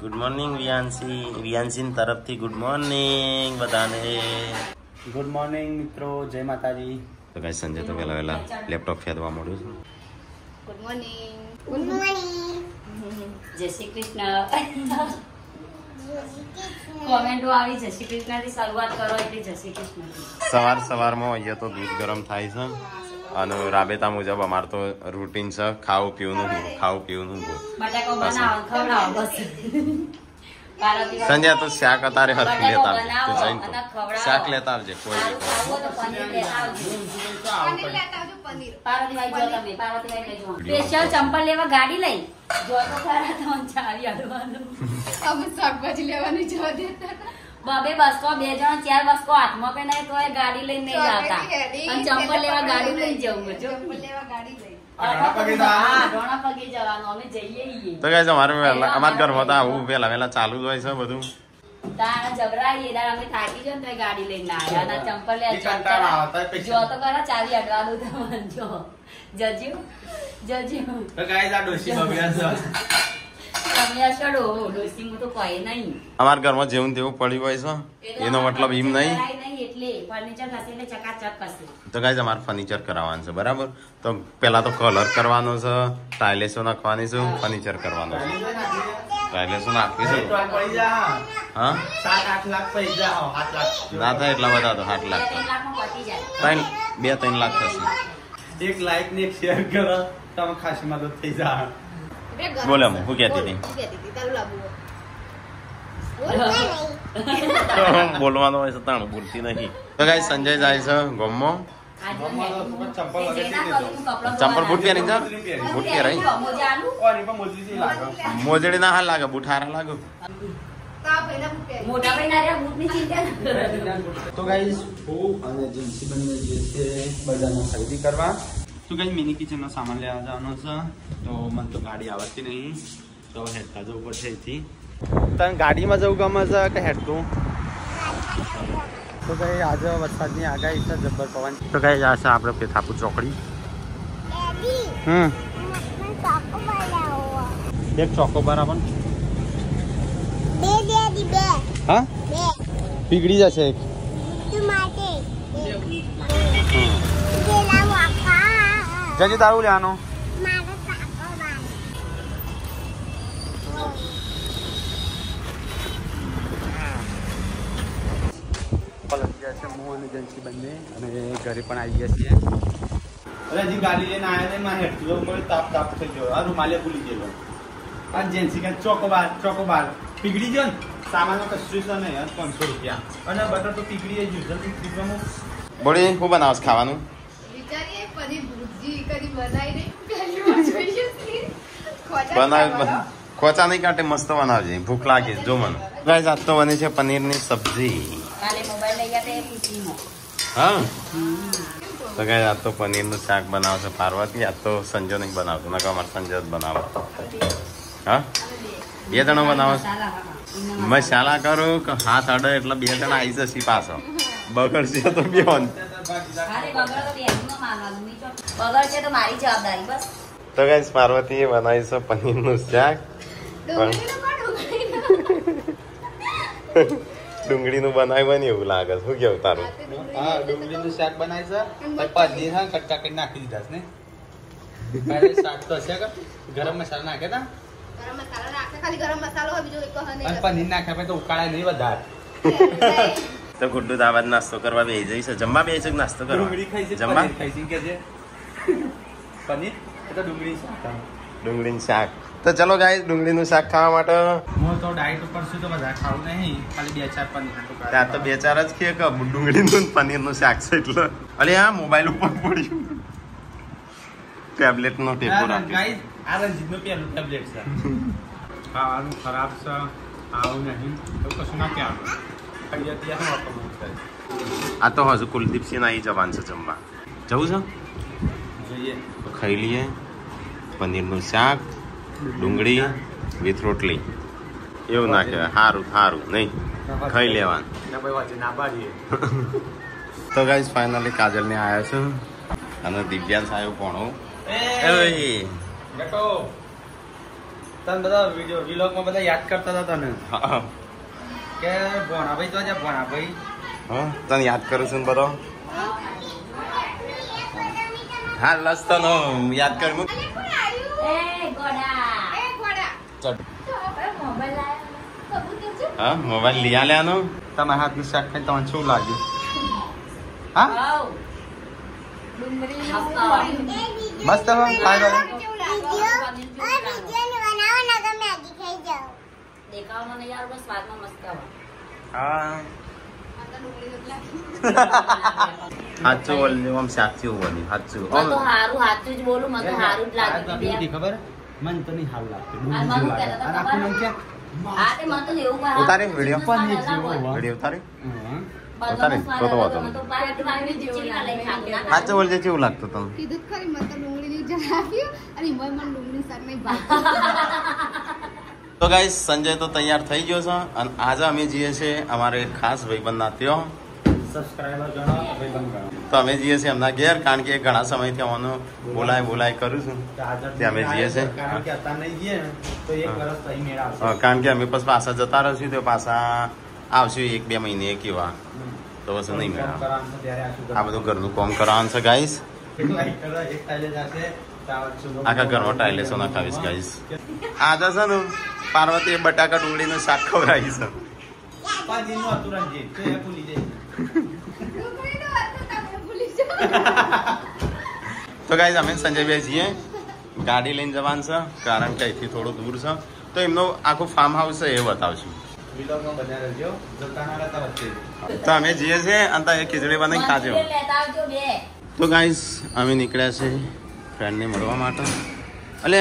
Good morning Viyanshi Viyanshi તરફથી good morning બધાને good morning મિત્રો. જય માતાજી. તો કઈ સંજય તો પહેલા વહેલા લેપટોપ ફેરવા મળ્યું છે. ગુડ મોર્નિંગ ગુડ મોર્નિંગ જય શ્રી કૃષ્ણ. કોમેન્ટો આવી જય શ્રી કૃષ્ણથી શરૂઆત કરો એટલે જય શ્રી કૃષ્ણ. સવાર સવારમાં અહીંયા તો દૂધ ગરમ થાય છે. અને રાબેતા મુજબ અમાર તો રૂટીન છે ખાવું પીવું નું ખાવું પીવું નું બટાકો બનાવો ખવડાવો બસ. પાર્વતી સંજય તો શાક અતારે હરખી લેતા આવજે. તું જઈને તો શાક લેતા આવજે કોઈ સ્પેશિયલ ચંપલ લેવા ગાડી લઈ? જો તો ખરા તમને ચાવી આડવાનું અમે શાકભાજી લેવાની જવા દેતા. બબે બસકો બે જણ ચાર બસકો હાથમાં પહેરે તો એ ગાડી લઈને નહીં આવતા. અને ચંપલ લેવા ગાડી લઈને જવું જો. ચંપલ લેવા ગાડી લઈ. અઢોણા પગે જવાનું? હા અઢોણા પગે જવાનું. અમે જઈએ ઈએ. તો કઈ અમારે અમારા ઘરમાં તો આવું વહેલા વહેલા ચાલુ જ હોય છે બધું. જબરાઈએ અમે થાકી જાય ને તો ગાડી લઈને આવ્યા. ચંપલ જો તો ખરા ચાવી અડવાનું જો. જજ્યું જજ્યું. તો ગાઈસ આ ડોશી બગડ્યા છે. અમારા ઘરમાં જેવું તેવું પડ્યું હોય છે. એનો મતલબ એમ નહીં. કરાય નહીં એટલે ફર્નિચર હશે એટલે ચકાચક હશે. તો ગાઈઝ અમારે ફર્નિચર કરાવવાનું છે બરાબર? તો પેલા તો કલર કરવાનો છે ટાઇલેસો નાખવાની છે ફર્નિચર કરવાનું છે. ટાઇલેસો નાખીશું હા? સાત આઠ લાખ પૈસા હો, સાત લાખ. ના થાય એટલા બધા તો આઠ લાખ. ત્રણ જાય. બે ત્રણ લાખ થશે. એક લાઈક ને શેર કરો. તમે ખાસી મદદ થઈ જા બોલે અમુ, શું કહેતી હતી? બોલવાનો હોય. બોલવાનું હોય છે તાણ બોલતી નહીં. તો ગાઈઝ સંજય જાય છે ગમો. ચંપલ બૂટ પહેરી જા બૂટ લાગે. મોજડી ના હા લાગે બૂટ હારા લાગે. તો આ ભાઈના બુટ પહેરી. મોટા ભાઈ ના રહ્યા બૂટની ચિંતા તો ગાઈસ હું અને જીન્સી બંને જે છે બજારમાં ખરીદી કરવા તો કંઈ મિની કિચનનો સામાન લેવા જવાનો છે? તો મને તો ગાડી આવડતી નહીં. તો હેડતા જવું પડશે અહીંથી. તને ગાડીમાં જવું ગમે છે કે હેડતું? તો કઈ આજે વરસાદની આગાહી છે જબ્બર પવન. તો કઈ આ છે આપણે પેથાપુર ચોકડી. હમ. એક ચોકોબાર આપણ બે બે. હા? બે. પીગળી જશે એક તું માટે. પેલા વાકા. જજી તારું લેવાનો મારો ચોકો બનાવો. પલટી ગયા છે હું અને જન્સી બંને અને ઘરે પણ આવી ગયા છીએ. અરે હજી ગાડી લઈને આવ્યા ને માં હેઠલો મને તાપ તાપ થઈ ગયો. આ રૂમાલે ભૂલી ગયેલો. આ જેન્સી કે ચોકોબાર ચોકોબાર. પીગળી ગયો ને? સામાનનો કશું છે નહીં પાંચસો રૂપિયા. અને બટર તો પીગળી જ જલ્દી પીગળનું બોડી શું બનાવશ ખાવાનું? વિચારીએ પનીર બનાવી. ખોચા નહીં કાંટે મસ્ત બનાવજે ભૂખ લાગે જો મને ગાઈસ આજ તો બની છે પનીરની સબ્જી હા તો ગાઈસ આજ તો પનીરનું શાક બનાવશે પાર્વતી આજ તો સંજો નહીં બનાવતો નકર અમારે સંજો જ બનાવો હા બે જણો બનાવો છો? મસાલા. કરું કે હાથ અડે એટલે બે જણા આવી જશે પાછો. બગડશે તો બે બગડશે તો મારી જવાબદારી બસ. તો ગાઈસ પાર્વતીએ બનાવી છે પનીરનું શાક. ડુંગળીનું બનાવ્યું એવું લાગે શું કેવું તારું? હા ડુંગળીનું શાક બનાવી છે પનીર હા કટકા કરી નાખી દીધા છે ને શાક તો હશે ગરમ મસાલા નાખે ના ગરમ મસાલો નાખે. ખાલી ગરમ મસાલો હોય, બીજું કંઈ નહીં. પનીર નાખ્યા તો ઉકાળે નહીં વધારે. તો ગુડ્ડુ દાવાદ નાસ્તો કરવા બેસી જઈશ. જમવા બેસી છે નાસ્તો કરવા? ડુંગળી ખાઈ છે જમવા? ખાઈ કે છે પનીર એ તો ડુંગળી શાક. ડુંગળીનું શાક. તો ચલો ગાઈસ ડુંગળીનું શાક ખાવા માટે હું તો ડાયટ ઉપર છું તો બધા ખાવું નહીં ખાલી બે ચાર પનીર ત્યાં તો બે ચાર જ ખીએ કે ડુંગળીનું ને પનીરનું શાક છે એટલે. અરે હા મોબાઈલ ઉપર પડ્યું. ટેબ્લેટ નો ટેકો રાખ્યો ગાઈસ આ રંજીતનું પહેલું ટેબ્લેટ છે. ખાવાનું ખરાબ છે આવું નહીં. તો કશું ના ક્યાં. આ તો હજુ કુલદીપસિંહ આવી જવાનું છે જમવા. જવું છે? ખાઈ લઈએ. પનીરનું શાક ડુંગળી વિથ રોટલી. એવું ના કહેવાય સારું સારું નહીં ખાઈ લેવાનું. ના ભાઈ વાંચે. ના પાડીએ. તો ગાઈસ ફાઇનલી કાજલને આવ્યા છું. અને દિવ્યાંશ આવ્યો પણ એ! એ ગટો તને બધા વીડિયો વિલોગમાં બધા યાદ કરતા હતા તને? હા. કે ભોણાભાઈ તો છે ભોણાભાઈ. હા તને યાદ કરું છું ને તો આપણે મોબાઈલ લાવ્યા કબૂતર છે? હા મોબાઈલ લઈ આલ્યાનો હાથ હાથનું શાક ખાઈ તમને શું લાગ્યું? હા. મસ્ત હા. સાચું બોલ્યું આમ સાચું બોલ્યું સાચું મને તો હારું સાચું જ બોલું મને તો હારું જ લાગે ખબર? મને તો નહીં હાલ લાગતું ઉતારે હારું વીડિયો? વીડિયો. ઉતારી. ઉતારે? તો ડુંગળી ચીલા લઈ ખાતી ના સાચું બોલજે કેવું લાગતું તમને કીધું જ ખરી મને તો ડુંગળીની જણાવ્યું અને મને ડુંગળી શાક નહીં ભાવતું તો ગાઈસ સંજય તો તૈયાર થઈ ગયો છે અને આજે અમે જઈએ છીએ અમારે ખાસ ભાઈબંધના ત્યાં. તો અમે જઈએ છીએ એમના ઘેર કારણ કે ઘણા સમયથી અમને બોલાય. બોલાય કરું છું. તે અમે જઈએ છીએ. કારણ કે અમે પછી પાછા જતા રહીશું તો પાછા આવશું એક બે મહિને કેવા તો પછી નહીં કામ મેળા. કરવાનું છે ત્યારે આખું આ બધું ઘરનું કામ કરવાનું છે ગાઈસ આખા ઘરમાં ટાઈલેસો નખાવીશ ગાઈસ આજે છે ને પાર્વતી બટાકા ડુંગળીનું શાક ખવડાવી છે. તો ગાઈસ અમે સંજયભાઈ છીએ. ગાડી લઈને જવાનું છે, કારણ કે અહીંથી થોડું દૂર છે. તો એમનો આખું ફાર્મ હાઉસ છે, એ બતાવશું. તો અમે જઈએ છીએ અને ખીચડી બનાવી ખાજો. તો ગાઈસ અમે નીકળ્યા છે ફ્રેન્ડને મળવા માટે. એટલે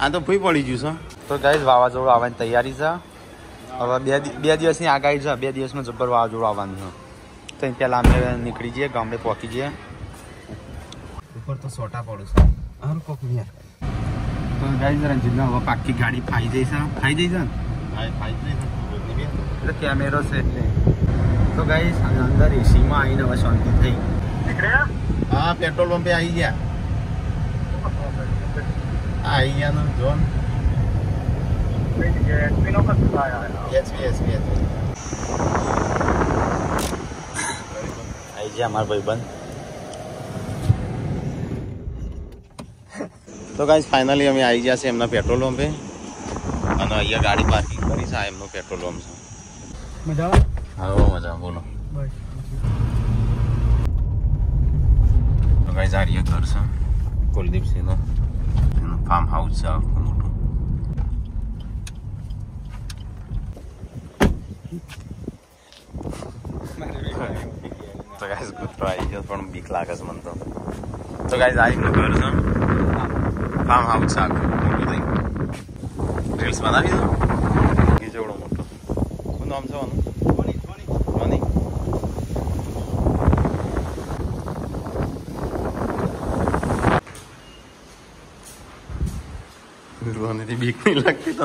આ તો ભૂઈ પડી ગયું છે. તો ગાઈઝ વાવાઝોડું આવવાની તૈયારી છે. હવે બે બે દિવસની આગાહી છે. બે દિવસમાં જબ્બર વાવાઝોડું આવવાનું છે. તો પહેલાં અમે નીકળી જઈએ ગામડે પહોંચી જઈએ. ઉપર તો સોટા પડું છે. હારું કોક યાર તો ગાઈઝ રંજીતને હવે પાકી ગાડી ફાઈ જઈ છે. ફાઈ જઈ છે? ને એટલે કેમેરો છે એટલે. તો ગાઈઝ અંદર એસીમાં આવીને હવે શાંતિ થઈ. હા પેટ્રોલ પંપે આવી ગયા. આવી ગયા ને જોન એચપી એચપી એચપી આવી ગયા અમારા ભાઈબંધ તો ગાઈસ ફાઇનલી અમે આવી ગયા છે એમના પેટ્રોલ પંપે. અને અહીંયા ગાડી પાર્કિંગ કરી છે આ એમનું પેટ્રોલ પંપ છે. મજા હા મજા બોલો. તો ગાઈસ આ ઘર છે કુલદીપસિંહનો. એનું ફાર્મ હાઉસ છે तो गाइस कुत्रो आइदियो पण बीक लागस म्हणतो तो गाइस आई म्हणतो बरं सर फार्म हाऊस आग। मोठं थैंक रील्स बनावी ना हे जेवढं मोठं कोण आमचं म्हणून भनेर बिक्नै लाग्थ्यो त।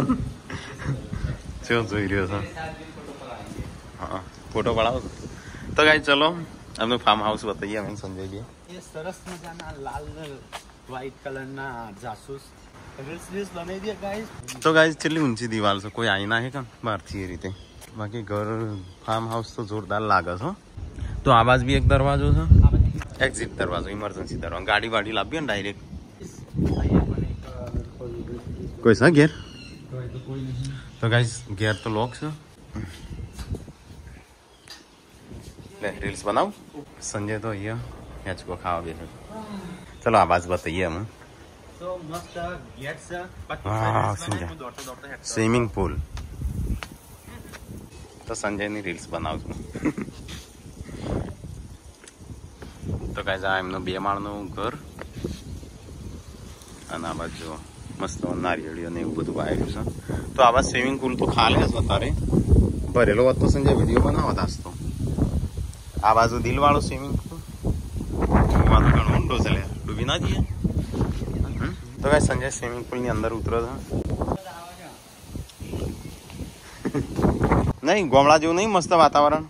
त्यो जोइरियो छ હા ફોટો પડાવો તો. ગાઈ ચલો એમનું ફાર્મ હાઉસ બતાવીએ અમે સંજયજી એ સરસ મજાના લાલ વ્હાઈટ કલરના જાસૂસ. તો ગાઈ કેટલી ઊંચી દિવાલ છે? કોઈ આઈના ના હે કાં? બહારથી એ રીતે. બાકી ઘર ફાર્મ હાઉસ તો જોરદાર લાગે છે. તો આ બાજુ બી એક દરવાજો છે. એક્ઝિટ દરવાજો ઇમરજન્સી દરવાજો. ગાડી વાડી લાવીએ ને ડાયરેક્ટ કોઈ છે ઘેર? તો ગાઈઝ ઘેર તો લોક છે. લે રીલ્સ બનાવ? સંજય તો અહીંયા હેચકો ખાવા બેસે ચલો આ બાજુ બતાવીએ અમે. સ્વિમિંગ પુલ તો સંજયની રીલ્સ બનાવું છું. તો કાંઈ આ એમનું બે માળનું ઘર. અને આ બાજુ મસ્ત નારિયેળીઓ ને એવું બધું આવેલું છે. તો આવા સ્વિમિંગ પુલ તો ખાલી હશે તારે. ભરેલો હતો તો સંજય વીડિયો બનાવતા તો. આ બાજુ દિલવાળો સ્વિમિંગ પુલ જોવાનું ઘણો ઊંડો છે ડૂબી ના જઈએ. તો કાંઈ સંજય સ્વિમિંગ પુલની અંદર ઉતરો છો. નહીં ગોમડા જેવું નહીં મસ્ત વાતાવરણ.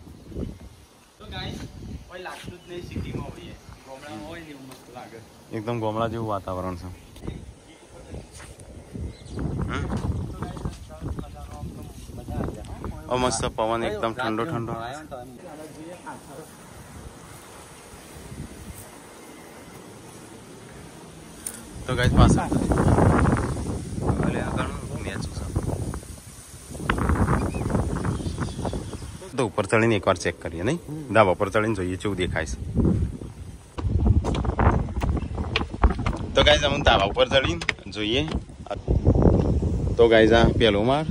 તો એકદમ ગોમડા જેવું વાતાવરણ છે. મસ્ત પવન એકદમ ઠંડો ઠંડો. તો ગાઈસ તો ઉપર ચડીને એકવાર ચેક કરીએ નહીં? ધાબા પર ચડીને જોઈએ કેવું દેખાય છે. તો ગાઈઝ અમે ધાબા ઉપર ચડીને જોઈએ. તો ગાઈઝ આ પેલો માર.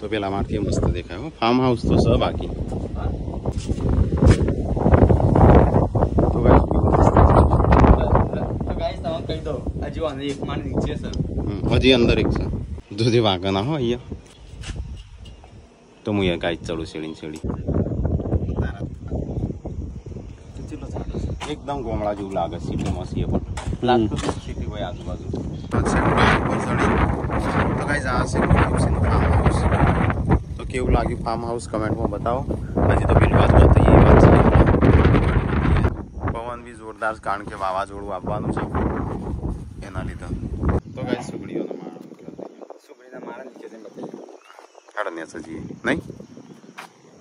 તો પેલા મારથી મસ્ત દેખાય હો. ફાર્મ હાઉસ તો છે બાકી તો guys, ગાઈસ તમને કહી દો હજુ આને એક માળ નીચે છે હજી અંદર એક છે. દૂધી વાંકા ના હો અહીંયા. તો હું અહીંયા ગાય ચડું શેડી શેડી એકદમ ગોમડા જેવું લાગે સિટીમાં છીએ પણ. લાગતું સિટી હોય આજુબાજુ. તો ગાઈઝ આ છે ફાર્મ હાઉસ તો કેવું લાગ્યું ફાર્મ હાઉસ કમેન્ટમાં બતાવો. હજી તો પેલી વાત બતાવીએ એ વાત છે. પવન બી જોરદાર કારણ કે વાવાઝોડું આવવાનું છે એના લીધે તો ગાઈઝ સુગડીઓનો માળો સુગડીના માળા નીચે જઈને બતાવી હાડને સજીએ નહીં?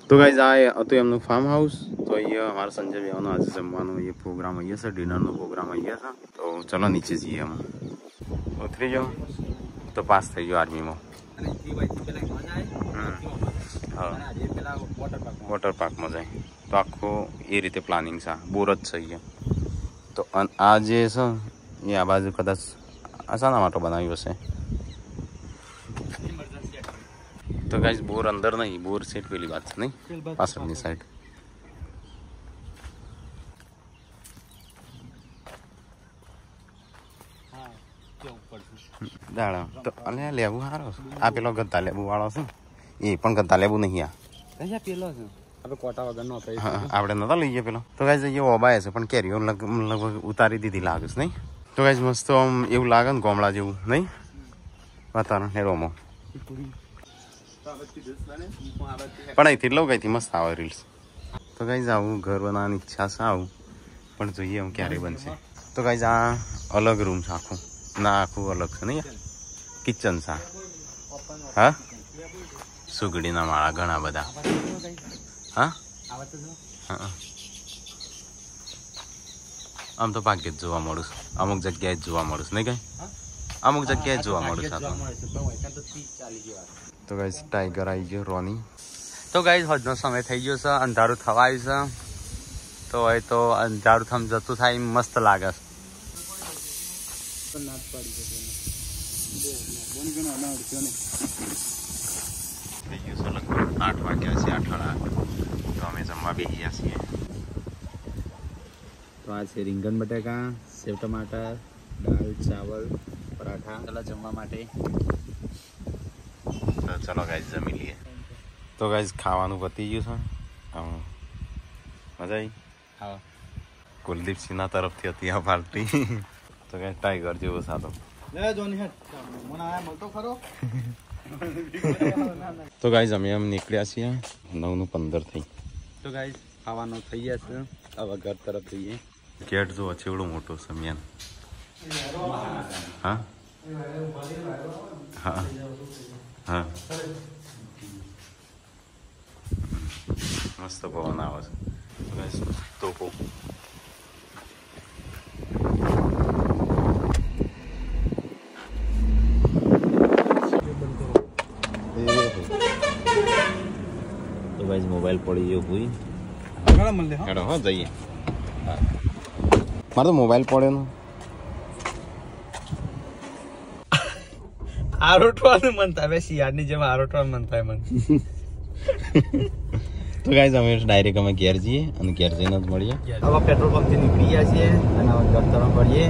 તો ગાઈઝ આ હતું એમનું ફાર્મ હાઉસ તો અહીંયા અમારા સંજય બેવાનો આજે જમવાનો એ પ્રોગ્રામ અહીંયા છે ડિનરનો પ્રોગ્રામ અહીંયા છે. તો ચલો નીચે જઈએ એમાં. ઉતરી જાઓ. તો પાસ થઈ ગયો આર્મીમાં વોટર પાર્કમાં જાય? તો આખું એ રીતે પ્લાનિંગ છે. બોર જ છે અહીંયા. તો આ જે છે એ આ બાજુ કદાચ શાના માટે બનાવ્યું હશે? તો ગાઈસ બોર અંદર નહીં બોર સેટ પેલી વાત છે નહીં પાછળની સાઈડ દાડા તો અલે લેબુ સારો આ પેલો ગત્તા લેબુ વાળો છે એ પણ ગત્તા લેબુ નહીં આ કયા પેલો છે આપણે કોટા વગરનો આપણે હા, આપણે નતા લઈએ પેલો તો ગાઈઝ એ ઓબાય છે પણ કેરીઓ લગભગ ઉતારી દીધી લાગે છે નહીં તો ગાઈઝ મસ્ત આમ એવું લાગે ને ગોમડા જેવું નહીં વાતાવરણ હેરોમાં પણ અહીંથી લઉં કઈથી મસ્ત આવે રીલ્સ તો કઈ આવું ઘર બનાવવાની ઈચ્છા છે આવું. પણ જોઈએ હું ક્યારે બનશે. તો કઈ આ અલગ રૂમ છે આખું. ના આખું અલગ છે નહીં કિચન છે. હા? સુગડીના માળા ઘણા બધા. હા? આમ તો ભાગ્યે જ જોવા મળું છું. અમુક જગ્યાએ જ જોવા મળું છું નહીં કઈ? અમુક જગ્યાએ જોવા મળું છું. તો ગાઈસ ટાઈગર આવી ગયો રોની તો ગાઈઝ હજનો સમય થઈ ગયો છે અંધારું થવા આવ્યું છે. તો હવે તો અંધારું થમ જતું થાય મસ્ત લાગે આઠ વાગ્યા છે આઠ તો અમે જમવા બેસી ગયા છીએ. તો આ છે રીંગણ બટાકા સેવ ટમાટર દાળ ચાવલ પરાઠા. જમવા માટે. તો ચલો ગાઈસ જમી લઈએ. તો ગાઈઝ ખાવાનું પતી ગયું છે. આમ મજા આવી હા. કુલદીપસિંહના તરફથી હતી આ પાર્ટી. તો ગાઈસ ટાઈગર જેવો સાતો તો. ગાઈઝ અમે એમ નીકળ્યા છીએ. નવનું પંદર થઈ. તો ગાઈઝ ખાવાનું થઈ ગયા છે. હવે ઘર તરફ જઈએ. ગેટ જો ચેવડો મોટો છે મેન. હા? હા. હા મસ્ત પવન આવે છે તો guys, તોપો તો ગાઈઝ મોબાઈલ પડી ગયો ભૂઈ હેડો હો જઈએ મારે તો મોબાઈલ પડ્યો આરોટવાનું મન થાય. શિયાળની જેમ આરોટવાનું મન થાય મને. તો ગાઈઝ અમે ડાયરેક્ટ અમે ઘેર જઈએ અને ઘેર જઈને જ મળીએ. હવે પેટ્રોલ પંપથી નીકળી ગયા છીએ અને હવે ઘર તરફ છે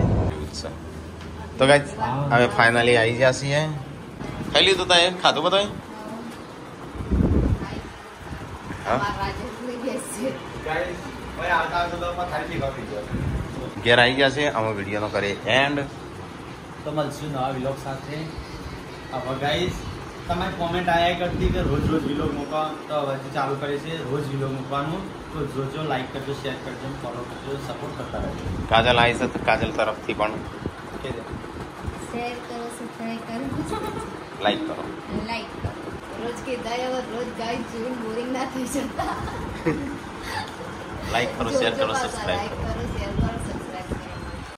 તો ગાઈઝ હવે ફાઇનલી આવી ગયા છીએ. ખાઈ લીધું તા ખાધું બધાય હા? ઘેર આવી ગયા છે અમે વિડીયોનો કરીએ એન્ડ તો મળશું નવા વિલોગ સાથે. હવે ગાઈઝ તમે કોમેન્ટ આયા કરતી કે રોજ રોજ વિલોગ મૂકવા તો હવે ચાલુ કરે છે રોજ વિલોગ મૂકવાનું. તો જોજો લાઈક કરજો શેર કરજો ફોલો કરજો સપોર્ટ કરતા રહેજો. કાજલ આવી છે તો કાજલ તરફથી પણ. કે. શેર કરો સબસ્ક્રાઇબ કરો. લાઈક કરો. લાઈક કરો. રોજ કીધા હવે રોજ ગાઈઝ જીવન બોરિંગ ના થઈ જતા. લાઈક કરો શેર કરો શેર કરો.